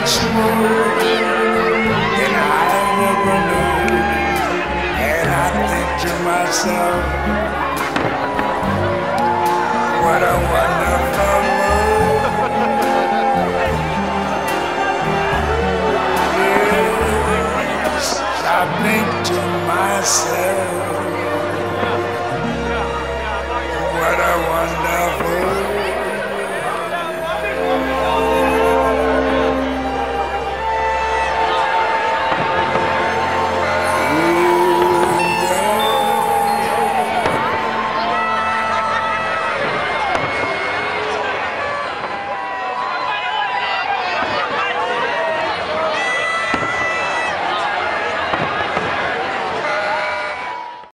much more than I ever knew. And I think to myself, what a wonderful world. Yes, I think to myself.